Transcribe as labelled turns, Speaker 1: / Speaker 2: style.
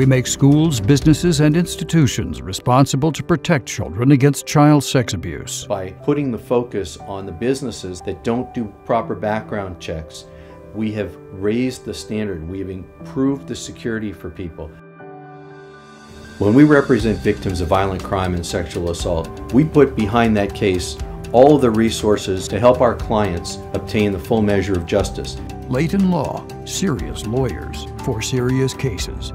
Speaker 1: we make schools, businesses, and institutions responsible to protect children against child sex abuse.
Speaker 2: By putting the focus on the businesses that don't do proper background checks, we have raised the standard. We have improved the security for people. When we represent victims of violent crime and sexual assault, we put behind that case all of the resources to help our clients obtain the full measure of justice.
Speaker 1: Leighton Law, serious lawyers for serious cases.